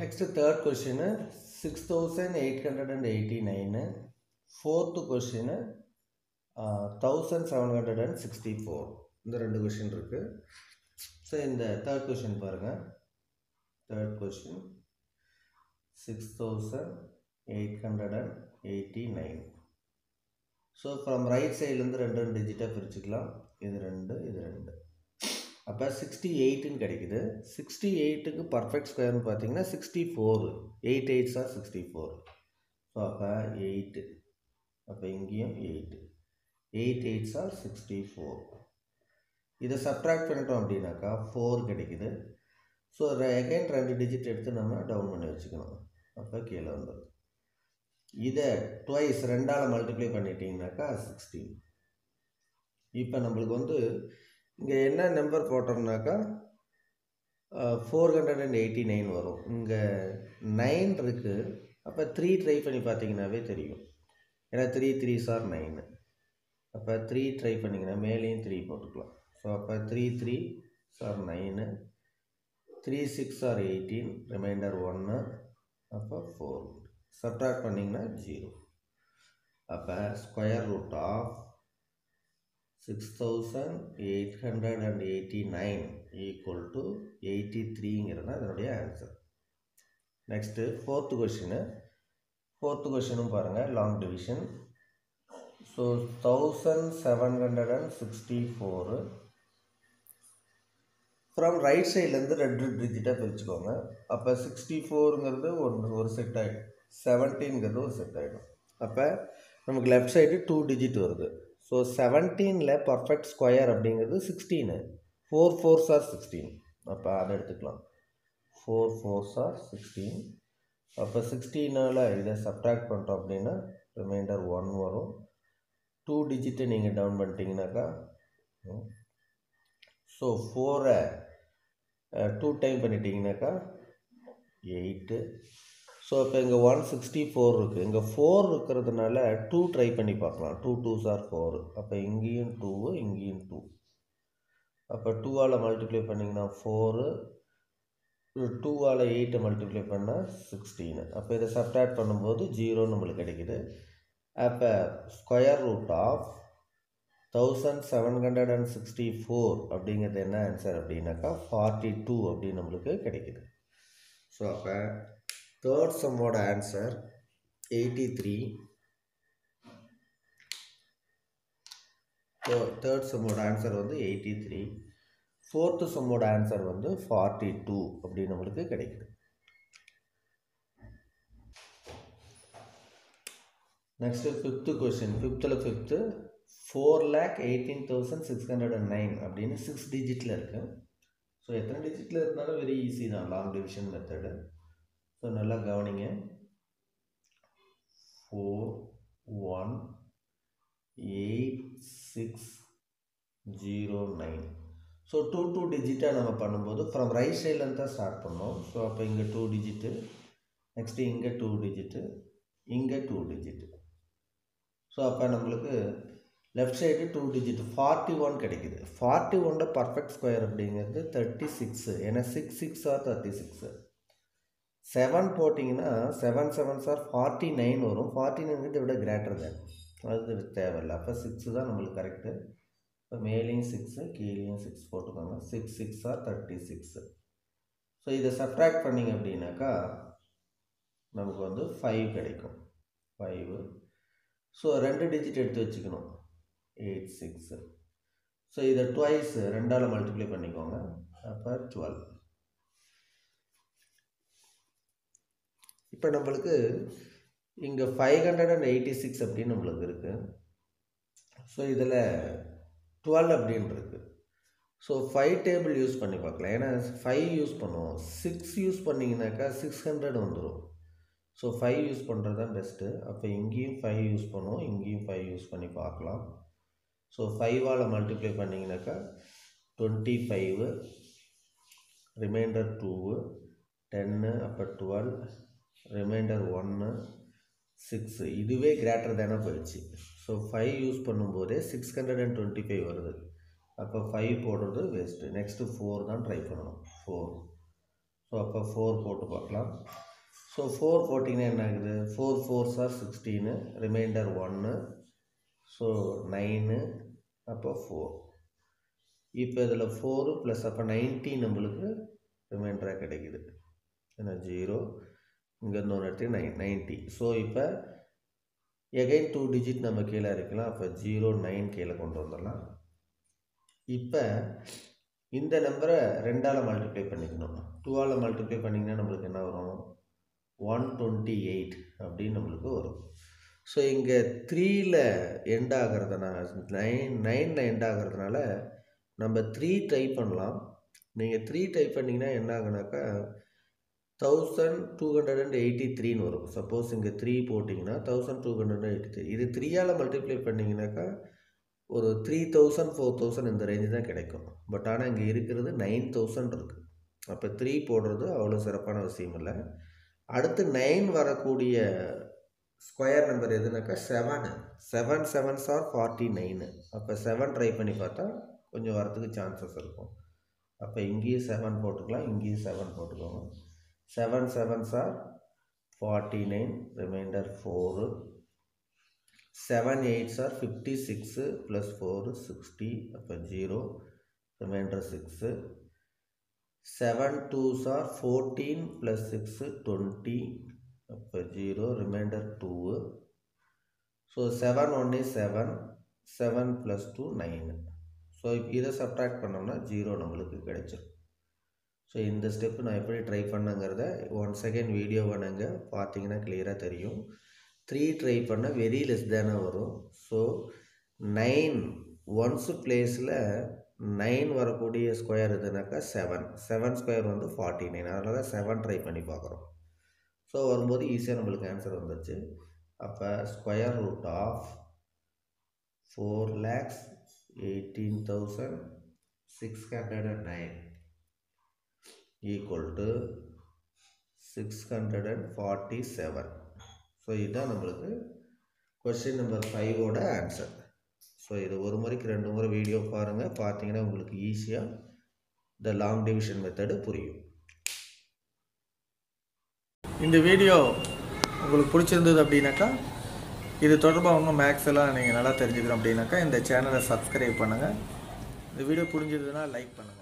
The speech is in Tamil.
Next third question six thousand eight hundred and eighty nine fourth question thousand seven hundred and sixty four இந்த ரெண்டு கொஷின் இருக்குது ஸோ இந்த தேர்ட் கொஷின் பாருங்கள் third question six thousand eight hundred and eighty nine so from right சைட்லேருந்து ரெண்டு ரெண்டு டிஜிட்டாக பிரிச்சுக்கலாம். இது ரெண்டு இது ரெண்டு. அப்போ சிக்ஸ்டி எயிட்டுன்னு கிடைக்குது. சிக்ஸ்டி எயிட்டுக்கு பர்ஃபெக்ட் ஸ்கொயர்னு பார்த்தீங்கன்னா sixty four eight eights are sixty four so அப்போ எயிட்டு அப்போ இங்கேயும் eight eight eights are sixty four இதை சப்ட்ராக்ட் பண்ணிட்டோம் அப்படின்னாக்கா ஃபோர் கிடைக்குது. ஸோ அகைன் ரெண்டு டிஜிட் எடுத்து நம்ம டவுன் பண்ணி வச்சுக்கணும். அப்போ கீழே வந்துடும் இதை ட்வைஸ் ரெண்டால் மல்டிப்ளை பண்ணிட்டீங்கனாக்கா சிக்ஸ்டீன் இப்போ நம்மளுக்கு வந்து இங்கே என்ன number போட்டோம்னாக்கா four hundred and eighty nine வரும். இங்கே நைன் இருக்குது அப்போ த்ரீ ட்ரை பண்ணி பார்த்தீங்கன்னாவே தெரியும். ஏன்னா த்ரீ த்ரீ சார் நைனு அப்போ த்ரீ ட்ரை பண்ணிங்கன்னா மேலேயும் த்ரீ போட்டுக்கலாம். ஸோ அப்போ three three are nine three six are eighteen remainder ஒன்று அப்போ ஃபோர் சப்ட்ராக்ட் பண்ணிங்கன்னா ஜீரோ அப்போ square root of 6889 equal to 83ங்கிறது அதனுடைய answer next fourth question fourth கொஷினும் பாருங்கள் long division so thousand seven hundred and sixty four from right சைட்லேருந்து ரெண்டு டிஜிட்டாக பிரிச்சுக்கோங்க. அப்போ சிக்ஸ்டி ஃபோருங்கிறது ஒன்று ஒரு செட் ஆகிடும் செவன்டீன்கிறது ஒரு செட் ஆகிடும் அப்போ நமக்கு லெஃப்ட் சைடு டூ டிஜிட் வருது. ஸோ செவன்டீனில் பர்ஃபெக்ட் ஸ்கொயர் அப்படிங்கிறது sixteen four fours are sixteen அப்போ அதை எடுத்துக்கலாம். ஃபோர் ஃபோர்ஸ் ஆர் சிக்ஸ்டீன் அப்போ சிக்ஸ்டீனால் இதை சப்ட்ராக்ட் பண்ணுறோம் அப்படின்னா ரிமைண்டர் ஒன் வரும். டூ டிஜிட்டை நீங்கள் டவுன் பண்ணிட்டீங்கனாக்கா ஸோ ஃபோரை டூ டைம் பண்ணிட்டீங்கனாக்கா எயிட்டு ஸோ இப்போ இங்கே ஒன் சிக்ஸ்டி ஃபோர் இருக்குது இங்கே ஃபோர் இருக்கிறதுனால டூ ட்ரை பண்ணி பார்க்கலாம். டூ டூ சார் ஃபோர் அப்போ இங்கேயும் டூவு இங்கேயும் டூ அப்போ டூவால் மல்டிப்ளை பண்ணிங்கன்னா ஃபோரு டூவால் எயிட்டை மல்டிப்ளை பண்ணால் சிக்ஸ்டீனு அப்போ இதை சப்டாக்ட் பண்ணும்போது ஜீரோ நம்மளுக்கு கிடைக்குது. அப்போ square root of thousand seven hundred and sixty four அப்படிங்கிறது என்ன ஆன்சர் அப்படின்னாக்கா ஃபார்ட்டி டூ அப்படின்னு நம்மளுக்கு கிடைக்குது. ஸோ அப்போ தேர்ட் சம்மோட ஆன்சர் எயிட்டி த்ரீ தேர்ட் சம்மோட ஆன்சர் வந்து எயிட்டி த்ரீ ஃபோர்த்து சம்மோட ஆன்சர் வந்து ஃபார்ட்டி டூ அப்படின்னு நம்மளுக்கு கிடைக்குது. Next fifth question ஃபிஃப்த்தில் fifth four lakh eighteen thousand six hundred and nine அப்படின்னு சிக்ஸ் டிஜிட்டில் இருக்குது ஸோ எத்தனை டிஜிட்டில் இருந்தாலும் வெரி ஈஸி தான். லாங் டிவிஷன் மெத்தடு ஸோ நல்லா கவனிங்க. Four one eight six zero nine so two two டிஜிட்டாக நம்ம பண்ணும்போது ஃப்ரம் ரைட் சைட்லேருந்து தான் ஸ்டார்ட் பண்ணோம். ஸோ அப்போ இங்கே டூ டிஜிட்டு நெக்ஸ்ட்டு இங்கே டூ டிஜிட்டு இங்கே டூ டிஜிட்டு ஸோ அப்போ நம்மளுக்கு left side two digit forty one கிடைக்குது. ஃபார்ட்டி ஒனில் பர்ஃபெக்ட் ஸ்கொயர் அப்படிங்கிறது தேர்ட்டி சிக்ஸு ஏன்னா six six are thirty six seven போட்டிங்கன்னா seven seven are forty nine வரும். ஃபார்ட்டி நைனுங்கிறது விட கிரேட்டர் தேன் அது தேவையில்லை. அப்போ சிக்ஸு தான் நம்மளுக்கு கரெக்டு இப்போ மேலேயும் சிக்ஸு கீழேயும் சிக்ஸ் போட்டுக்கோங்க. Six six are thirty six so இதை சப்ட்ராக்ட் பண்ணிங்க அப்படின்னாக்கா நமக்கு வந்து ஃபைவ் கிடைக்கும். ஃபைவு ஸோ ரெண்டு டிஜிட் எடுத்து வச்சுக்கணும். எயிட் சிக்ஸு ஸோ இதை டுவைஸு ரெண்டால் மல்டிப்ளை பண்ணிக்கோங்க. அப்போ டுவெல் இப்போ நம்மளுக்கு இங்கே five hundred and eighty six அப்படின்னு நம்மளுக்கு இருக்குது ஸோ இதில் டுவெல் அப்படின்னு இருக்குது ஸோ ஃபைவ் டேபிள் யூஸ் பண்ணி பார்க்கலாம். ஏன்னா ஃபைவ் யூஸ் பண்ணுவோம். சிக்ஸ் யூஸ் பண்ணிங்கனாக்கா சிக்ஸ் ஹண்ட்ரட் வந்துடும் ஸோ ஃபைவ் யூஸ் பண்ணுறது தான் பெஸ்ட்டு அப்போ இங்கேயும் ஃபைவ் யூஸ் பண்ணுவோம். இங்கேயும் ஃபைவ் யூஸ் பண்ணி பார்க்கலாம். ஸோ ஃபைவால் multiply பண்ணிங்கனாக்கா twenty five remainder two ten அப்போ டுவெல் ரிமைண்டர் ஒன்று சிக்ஸு இதுவே கிரேட்டர் தானே போயிடுச்சு. ஸோ ஃபைவ் யூஸ் பண்ணும்போதே six hundred and twenty five வருது. அப்போ ஃபைவ் போடுறது வேஸ்ட்டு நெக்ஸ்ட்டு ஃபோர் தான் ட்ரை பண்ணணும். ஃபோர் ஸோ அப்போ ஃபோர் போட்டு பார்க்கலாம். ஸோ ஃபோர் போட்டிங்கன்னா என்ன ஆகுது? Four four are sixteen remainder ஒன்று ஸோ நைனு அப்போ ஃபோர் இப்போ இதில் ஃபோரு ப்ளஸ் அப்போ நைன்டீன் நம்மளுக்கு ரிமைண்டராக கிடைக்குது. ஏன்னா ஜீரோ இங்கேருந்து ஒன்று எடுத்து நைன் நைன்ட்டி ஸோ இப்போ எகைன் டூ டிஜிட் நம்ம கீழே இருக்கலாம். அப்போ ஜீரோ நைன் கீழே கொண்டு வந்துடலாம். இப்போ இந்த நம்பரை ரெண்டால் மல்டிப்ளை பண்ணிக்கணும். டூவால் மல்டிப்ளை பண்ணிங்கன்னா நம்மளுக்கு என்ன வரும்? ஒன் டுவெண்ட்டி எயிட் அப்படின்னு நம்மளுக்கு வரும். ஸோ இங்கே த்ரீயில் எண்ட் ஆகிறதுனால நைன் நைனில் எண்ட் ஆகிறதுனால நம்ம த்ரீ டைப் பண்ணலாம். நீங்கள் த்ரீ டைப் பண்ணிங்கன்னா என்ன ஆகுனாக்கா thousand two hundred and eighty த்ரீன்னு வரும். சப்போஸ் இங்கே த்ரீ போட்டிங்கன்னா thousand two hundred and eighty three. இது த்ரீயால் மல்டிப்ளை பண்ணிங்கனாக்கா ஒரு த்ரீ தௌசண்ட் ஃபோர் தௌசண்ட் இந்த ரேஞ்சு தான் கிடைக்கும். பட் ஆனால் இங்கே இருக்கிறது நைன் தௌசண்ட் இருக்குது அப்போ த்ரீ போடுறது அவ்வளோ சிறப்பான விஷயம் இல்லை. அடுத்து நைன் வரக்கூடிய square number எதுனாக்கா seven seven sevens are forty nine அப்போ செவன் ட்ரை பண்ணி பார்த்தா கொஞ்சம் வரத்துக்கு சான்சஸ் இருக்கும். அப்போ இங்கேயும் செவன் போட்டுக்கலாம் இங்கேயும் செவன் போட்டுக்கோங்க. Seven seven are forty nine remainder four seven eights are fifty six plus four sixty அப்போ zero remainder six seven two are fourteen plus six twenty அப்போ zero remainder two so seven one is seven seven plus two nine so இதை சப்ட்ராக்ட் பண்ணோம்னா ஜீரோ நம்மளுக்கு கிடைச்சிருக்கும் ஸோ இந்த ஸ்டெப்பு நான் எப்படி ட்ரை பண்ணங்கிறத ஒன் செகண்ட் வீடியோ பண்ணுங்க. பார்த்தீங்கன்னா கிளியராக தெரியும். த்ரீ ட்ரை பண்ணால் வெரி லெஸ் தானே வரும். ஸோ நைன் ஒன்ஸ் பிளேஸில் நைன் வரக்கூடிய ஸ்கொயர் இதுனாக்கா செவன் செவன் ஸ்கொயர் வந்து ஃபார்ட்டி நைன் அதனால தான் செவன் ட்ரை பண்ணி பார்க்குறோம் ஸோ வரும்போது ஈஸியாக நம்மளுக்கு ஆன்சர் வந்துச்சு. அப்போ square root of four lakhs eighteen thousand six hundred and nine equal to six hundred and forty seven so இதுதான் நம்மளுக்கு கொஸ்டின் நம்பர் ஃபைவோட ஆன்சர் ஸோ இது ஒரு முறைக்கு ரெண்டு முறை வீடியோ பாருங்கள் பார்த்தீங்கன்னா உங்களுக்கு ஈஸியாக இந்த லாங் டிவிஷன் மெத்தடு புரியும். இந்த வீடியோ உங்களுக்கு பிடிச்சிருந்தது அப்படின்னாக்கா இது தொடர்பாக உங்கள் மேக்ஸ் எல்லாம் நீங்கள் நல்லா தெரிஞ்சுக்கணும் அப்படின்னாக்கா இந்த சேனலை சப்ஸ்கிரைப் பண்ணுங்கள் இந்த வீடியோ புரிஞ்சதுன்னா லைக் பண்ணுங்கள்